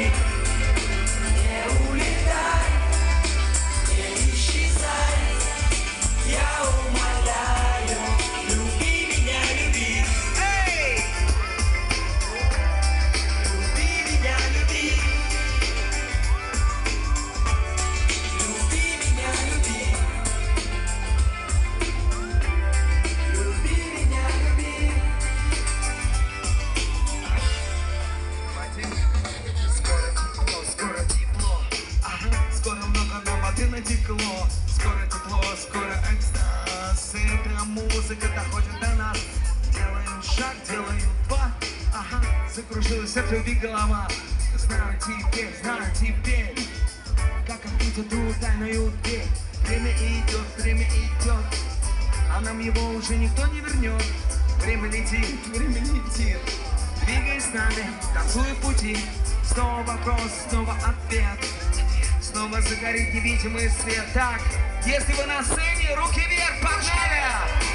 Yeah. Воды натекло Скоро тепло, скоро экстаз. Эта музыка доходит до нас. Делаем шаг, делаем два Ага, закружилась от любви голова. Знаю теперь, знаю теперь Как открыть эту тайную дверь. Время идет, время идет А нам его уже никто не вернет. Время летит, время летит. Двигай с нами, танцуй пути. Снова вопрос, снова ответ Снова загорит невидимый свет Так, если вы на сцене, руки вверх, погнали!